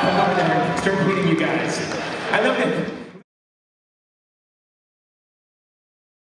come up there and start hitting you guys.